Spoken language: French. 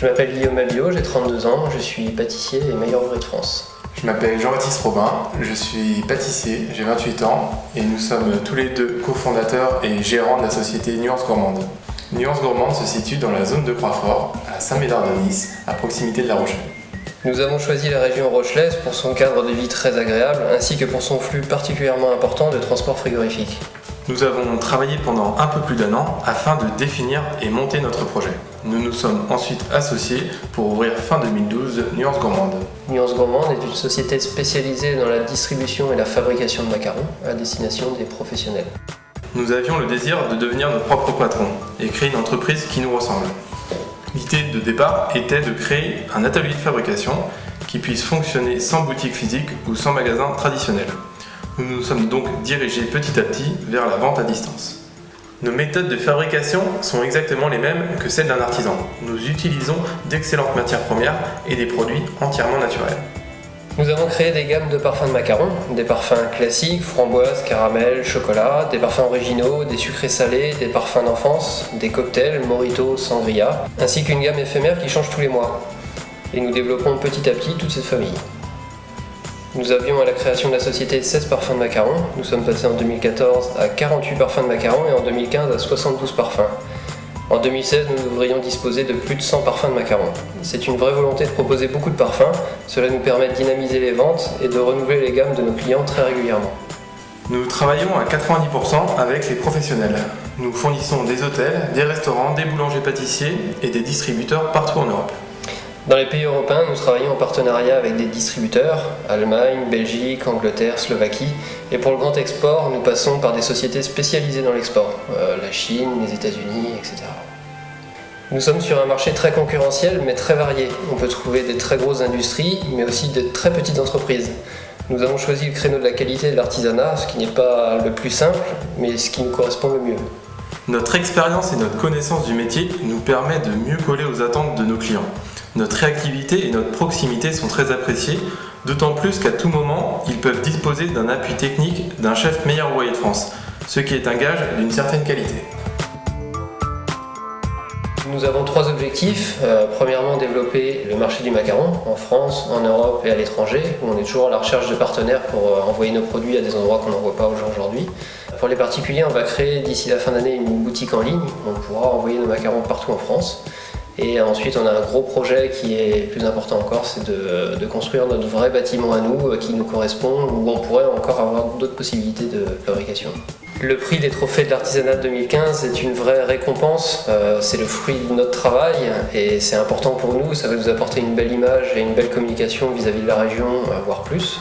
Je m'appelle Guillaume Abio, j'ai 32 ans, je suis pâtissier et meilleur ouvrier de France. Je m'appelle Jean-Baptiste Robin, je suis pâtissier, j'ai 28 ans et nous sommes tous les deux cofondateurs et gérants de la société Nuance Gourmande. Nuance Gourmande se situe dans la zone de Croixfort, à Saint-Médard-de-Nice, à proximité de La Rochelle. Nous avons choisi la région rochelaise pour son cadre de vie très agréable ainsi que pour son flux particulièrement important de transport frigorifique. Nous avons travaillé pendant un peu plus d'un an afin de définir et monter notre projet. Nous nous sommes ensuite associés pour ouvrir fin 2012 Nuance Gourmande. Nuance Gourmande est une société spécialisée dans la distribution et la fabrication de macarons à destination des professionnels. Nous avions le désir de devenir notre propre patron et créer une entreprise qui nous ressemble. L'idée de départ était de créer un atelier de fabrication qui puisse fonctionner sans boutique physique ou sans magasin traditionnel. Nous nous sommes donc dirigés petit à petit vers la vente à distance. Nos méthodes de fabrication sont exactement les mêmes que celles d'un artisan. Nous utilisons d'excellentes matières premières et des produits entièrement naturels. Nous avons créé des gammes de parfums de macarons, des parfums classiques, framboise, caramel, chocolat, des parfums originaux, des sucrés salés, des parfums d'enfance, des cocktails, morito, sangria, ainsi qu'une gamme éphémère qui change tous les mois. Et nous développons petit à petit toute cette famille. Nous avions à la création de la société 16 parfums de macarons, nous sommes passés en 2014 à 48 parfums de macarons et en 2015 à 72 parfums. En 2016, nous devrions disposer de plus de 100 parfums de macarons. C'est une vraie volonté de proposer beaucoup de parfums, cela nous permet de dynamiser les ventes et de renouveler les gammes de nos clients très régulièrement. Nous travaillons à 90% avec les professionnels. Nous fournissons des hôtels, des restaurants, des boulangers pâtissiers et des distributeurs partout en Europe. Dans les pays européens, nous travaillons en partenariat avec des distributeurs, Allemagne, Belgique, Angleterre, Slovaquie. Et pour le grand export, nous passons par des sociétés spécialisées dans l'export, euh, la Chine, les États-Unis, etc. Nous sommes sur un marché très concurrentiel mais très varié. On peut trouver des très grosses industries mais aussi de très petites entreprises. Nous avons choisi le créneau de la qualité et de l'artisanat, ce qui n'est pas le plus simple mais ce qui nous correspond le mieux. Notre expérience et notre connaissance du métier nous permet de mieux coller aux attentes de nos clients. Notre réactivité et notre proximité sont très appréciées, d'autant plus qu'à tout moment, ils peuvent disposer d'un appui technique d'un chef meilleur ouvrier de France, ce qui est un gage d'une certaine qualité. Nous avons trois objectifs. Euh, premièrement, développer le marché du macaron en France, en Europe et à l'étranger. On est toujours à la recherche de partenaires pour euh, envoyer nos produits à des endroits qu'on n'envoie pas aux gens aujourd'hui. Pour les particuliers, on va créer d'ici la fin d'année une boutique en ligne. On pourra envoyer nos macarons partout en France. Et ensuite, on a un gros projet qui est plus important encore, c'est de, construire notre vrai bâtiment à nous, euh, qui nous correspond, où on pourrait encore avoir d'autres possibilités de fabrication. Le prix des trophées de l'artisanat 2015 est une vraie récompense, euh, c'est le fruit de notre travail et c'est important pour nous, ça va nous apporter une belle image et une belle communication vis-à-vis -vis de la région, voire plus.